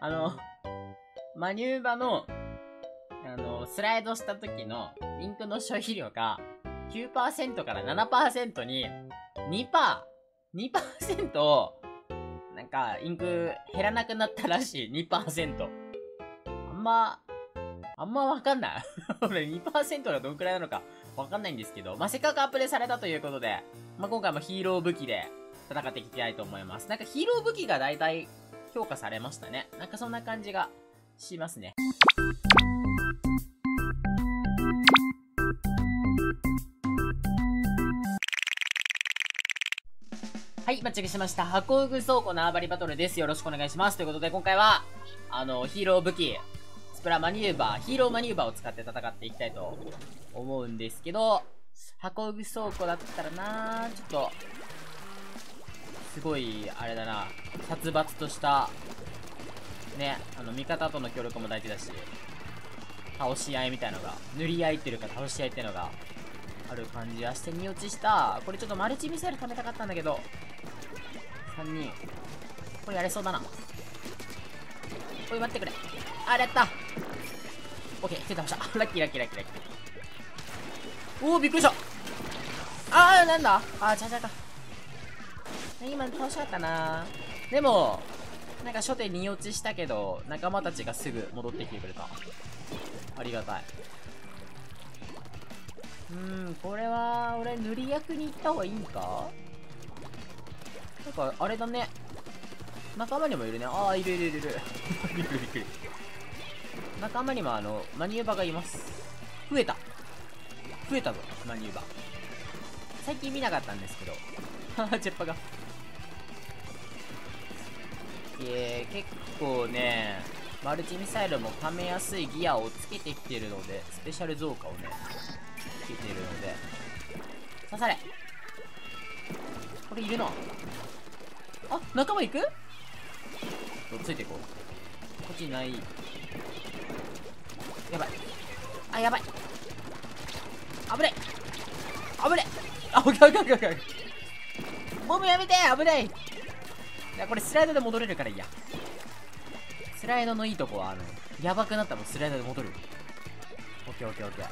あの、マニューバの、あの、スライドした時のインクの消費量が9%から7%に2%、2%なんかインク減らなくなったらしい。2%。あんま、あんまわかんない。俺2%がどんくらいなのかわかんないんですけど、まあ、せっかくアップデされたということで、まあ、今回もヒーロー武器で戦っていきたいと思います。なんかヒーロー武器が大体評価されましたね。なんかそんな感じがしますね。はい、マッチングしました。箱具倉庫縄張りバトルです。よろしくお願いします。ということで、今回は、あの、ヒーロー武器、スプラマニューバー、ヒーローマニューバーを使って戦っていきたいと思うんですけど、箱具倉庫だったらなちょっと、すごい、あれだな、殺伐とした、ね、あの、味方との協力も大事だし、倒し合いみたいのが、塗り合いっていうか倒し合いっていうのが、ある感じはして見落ちした。これちょっとマルチミサイル貯めたかったんだけど、3人。これやれそうだな。おい、待ってくれ。あれ、やったオッケー、手倒した。ラッキーラッキーラッキーラッキー。おお、びっくりしたあー、なんだあー、ちゃちゃか。今倒しちゃったなでも、なんか初手に落ちしたけど、仲間たちがすぐ戻ってきてくれた。ありがたい。うーん、これは、俺塗り役に行った方がいいんか？なんか、あれだね。仲間にもいるね。ああ、いるいるいる いる。びっくりびっくり。仲間にもあの、マニューバーがいます。増えた。増えたぞ、マニューバー。最近見なかったんですけど。はは、チェッパが。えー、結構ね、マルチミサイルも溜めやすいギアをつけてきてるので、スペシャル増加をね、つけてるので、刺されこれいるな。あ、仲間行く？ついていこう。こっちない。やばい。あ、やばい。危ね危ねあ、オッケーオッケーオッケーオッケー。ボムやめて危ないや、これスライドで戻れるからいいや。スライドのいいとこは、あの、やばくなったらもうスライドで戻る。オッケーオッケーオッケー。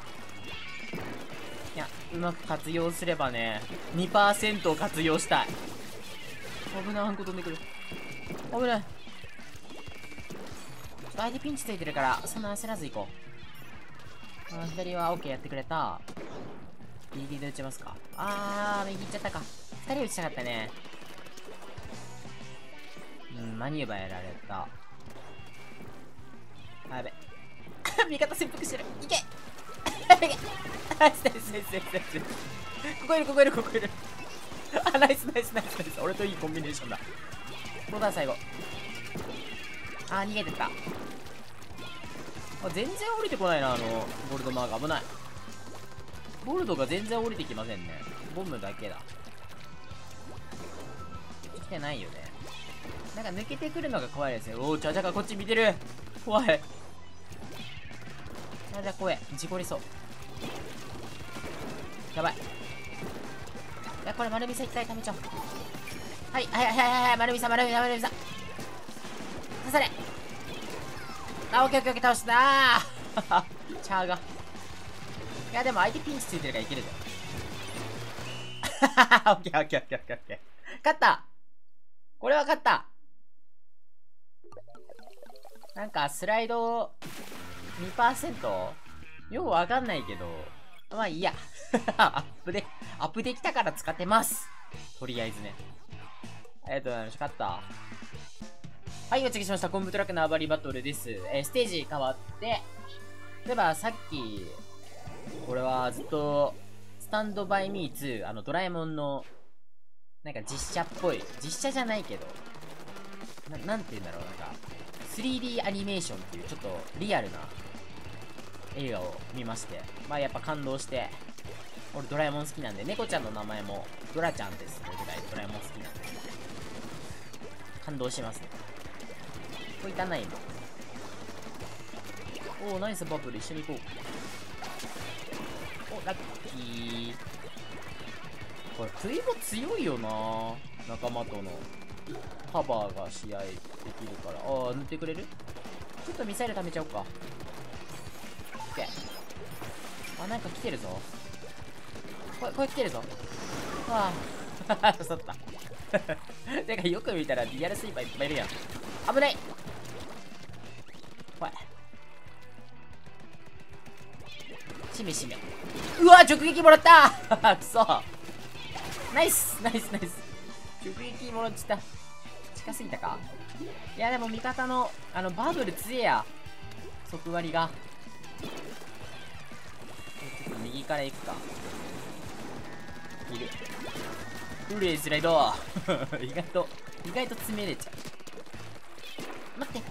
いや、うまく活用すればね、2%を活用したい。危ない、ハンコ飛んでくる。危ない。相手ピンチついてるから、そんな焦らず行こう。あ左は OK やってくれた。右で打ちますか。あー、右行っちゃったか。二人打ちたかったね。うん、マニューバーやられた。あ、やべ。味方潜伏してる。いけいけナイスナイスナイスナイスナイス。ここいる、ここいる、ここいる。あ、ナイスナイスナイスナイス。俺といいコンビネーションだ。どうだ、最後。あー、逃げてった。あ、全然降りてこないな、あの、ゴルドマーク。危ない。ゴルドが全然降りてきませんね。ボムだけだ。来てないよね。なんか抜けてくるのが怖いですね。おー、ちゃちゃがこっち見てる。怖い。あ、じゃ怖い。事故りそう。やばい。いや、これ丸みさ一回貯めちゃおう。はい、はい、はい、はい、はい、丸みさ、丸みさ、丸みさ。刺されあ、オッケーオッケーオッケー倒したー チャーが。いや、でも相手ピンチついてるからいけるぞ。オッケーオッケーオッケーオッケー。勝ったこれは勝ったなんか、スライド 2%? よくわかんないけど、まあいいや。アップで、アップできたから使ってます。とりあえずね。ありがとうございました。勝った。はい、お次しました。コンブトラックの暴りバトルです。えー、ステージ変わって、例えばさっき、これはずっと、スタンドバイミー2、あの、ドラえもんの、なんか実写っぽい、実写じゃないけど、ななんて言うんだろう、なんか、3D アニメーションっていうちょっとリアルな映画を見まして、まあやっぱ感動して、俺ドラえもん好きなんで、猫ちゃんの名前もドラちゃんですぐらいドラえもん好きなんで、感動しますね。これいかないの？おおナイスバブル一緒に行こう。おラッキー。これクイボ強いよな仲間との。カバーが試合できるか塗ってくれる？ちょっとミサイル貯めちゃおうか。オッケー。あ、なんか来てるぞ。これ、これ来てるぞ。ああ、刺さった。てか、よく見たらリアルスイーパーいっぱいいるやん。危ない怖い。しめしめ。うわ直撃もらった くそナイスナイスナイス直撃もらっちゃった。近すぎたかいや、でも味方の、あの、バブル強えや。即割りが。ちょっと右から行くか。いる。うれスライド 意外と、意外と詰めれちゃう。待って。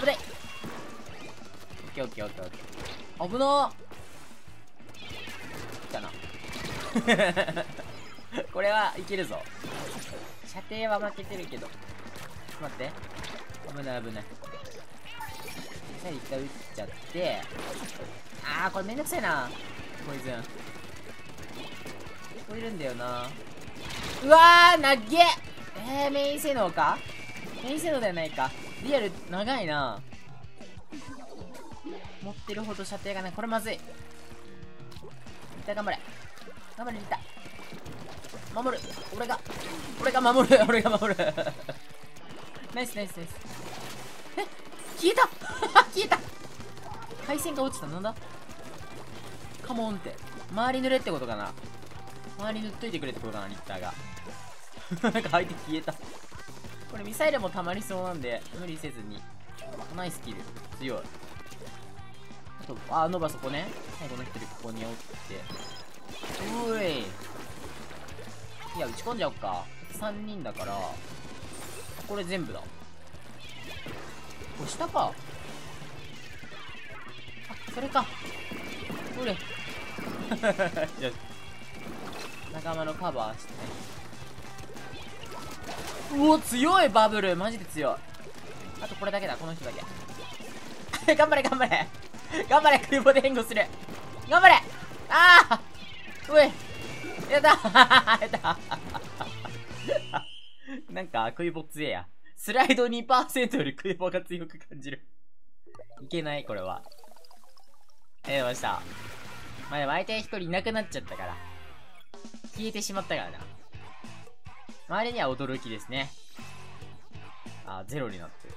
危ない。オッケーオッケーオッケーオッケー。危なー。来たな。これはいけるぞ。射程は負けてるけど。っと待って。危ない危ない。一回撃っちゃって。あー、これめんどくさいな。ポイズン。ここいるんだよな。うわー、なっげえー、メイン性能か？メイン性能ではないか。リアル、長いな。持ってるほど射程がない。これまずい。リタ頑張れ。頑張れ、リタ。守る。俺が、俺が守る。俺が守る。ナイスナイスナイス。え消えた 消えた配線が落ちた。なんだ？カモンって。周り濡れってことかな周り塗っといてくれってことかな、リッターが。なんか相手消えた。これミサイルも溜まりそうなんで、無理せずに。ナイスキル。強い。あと、あ、ノバそこね。最後の一人ここにおって。うい。いや、打ち込んじゃおっか。3人だから、これ全部だ。これ下か。あ、それか。ほれ。仲間のカバーして。うお強いバブル。マジで強い。あとこれだけだ。この人だけ。頑張れ頑張れ。頑張れ空母で援護する。頑張れ。ああうい。やった。やったなんか空母強えやスライド2%より空母が強く感じるいけないこれはありがとうございました？まあでも相手一人いなくなっちゃったから消えてしまったからな。周りには驚きですね。あ、ゼロになってる。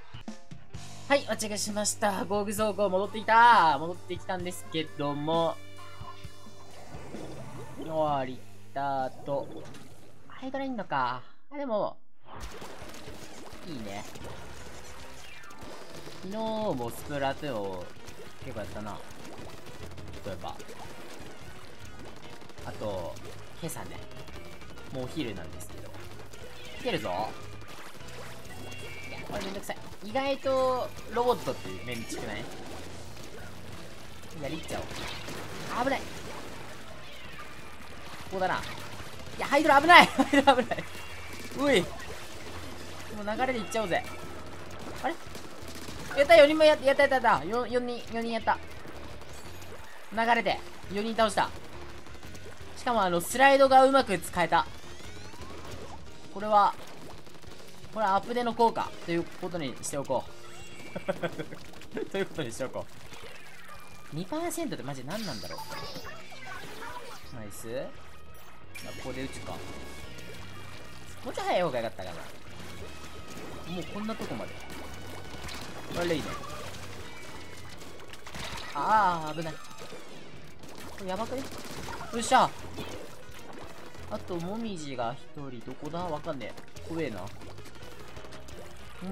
はい、間違いしました。ゴーグ走行戻ってきた戻ってきたんですけども。終わりたと。ハイドラいんのか。あ、でも、いいね。昨日もスプラトゥーンを結構やったな。例えば。あと、今朝ね、もうお昼なんですけど。来てるぞ。いや、これめんどくさい。意外と、ロボットってめんちくない？やりっちゃおう。危ない。ここだな。いや、ハイドラ危ない ハイドラ危ないうい。もう流れでいっちゃおうぜ。あれ？やった !4 人もややったやったやった 4, 4人、4人やった。流れで、4人倒したし。かもあの、スライドがうまく使えた。これは、これはアップデの効果ということにしておこう。ということにしておこう。2%ってマジ何なんだろう。ナイス。ここで打つか。もうちょい早い方がよかったかな。もうこんなとこまで。悪いね。ああ、危ない。これやばくね？よっしゃあと、もみじが一人、どこだ？わかんねえ。怖えな。も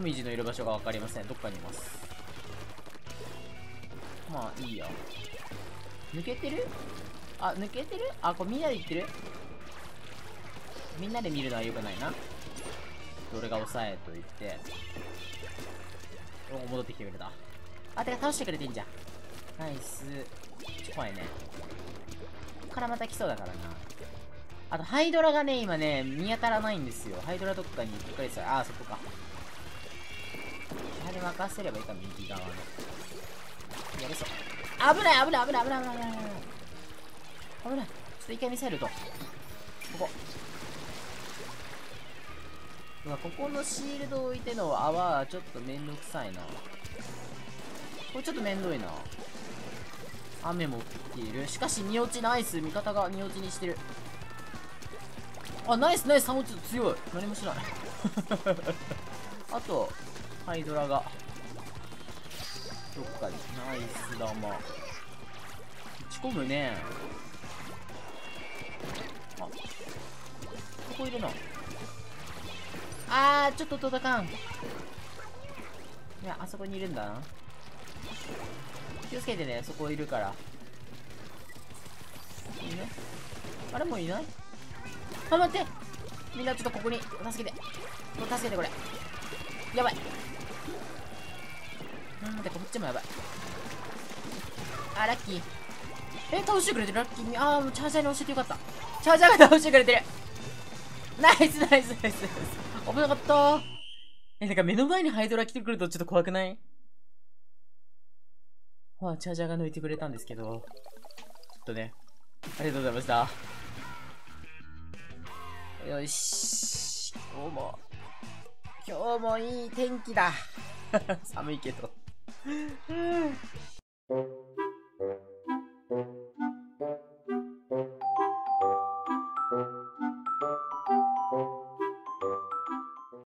みじのいる場所がわかりません。どっかにいます。まあ、いいや。抜けてる？あ、抜けてる？あ、これみんなで行ってる？みんなで見るのは良くないな。俺が抑えといて。お、戻ってきてくれた。あ、てか倒してくれてんじゃん。ナイス。怖いね。ここからまた来そうだからな。あと、ハイドラがね、今ね、見当たらないんですよ。ハイドラどっかに引っかかりそう。ああ、そこか。あれ任せればいいか、右側の。やれそう。危ない危ない危ない危ない危ない危ない危ない。危ない。ちょっと一回ミサイルと。ここ。うわ、ここのシールド置いての泡はちょっとめんどくさいな。これちょっとめんどいな。雨も降っている。しかし、荷落ちナイス。味方が荷落ちにしてる。あ、ナイスナイス。3落ち強い。何もしない。あと、ハイドラが。どっかに。ナイス玉。打ち込むね。あ、ここいるな。あー、ちょっと届かん。いや、あそこにいるんだな。気をつけてね、そこいるから。いいね。あれもういない？あ、待ってみんなちょっとここに、助けて。助けてこれ。やばい。うん、待って、こっちもやばい。あ、ラッキー。え、倒してくれてる？ラッキーに。あー、もうチャージャーに教えてよかった。チャージャーが倒してくれてる。ナイスナイスナイスナイス。危なかったえ、なんか目の前にハイドラ来てくるとちょっと怖くない？ほら、チャージャーが抜いてくれたんですけど、ちょっとね、ありがとうございました。よし、今日も、今日もいい天気だ。寒いけど。